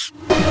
Sports.